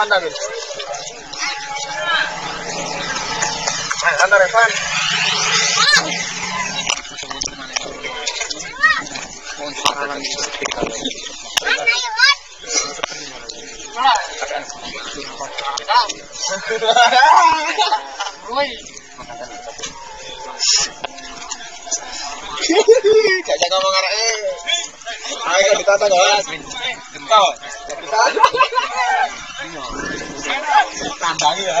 kanta gitu. Ayo, kanta Revan. Kayaknya ngomong arek eh. Ayo ditata guys. Kau. 三个人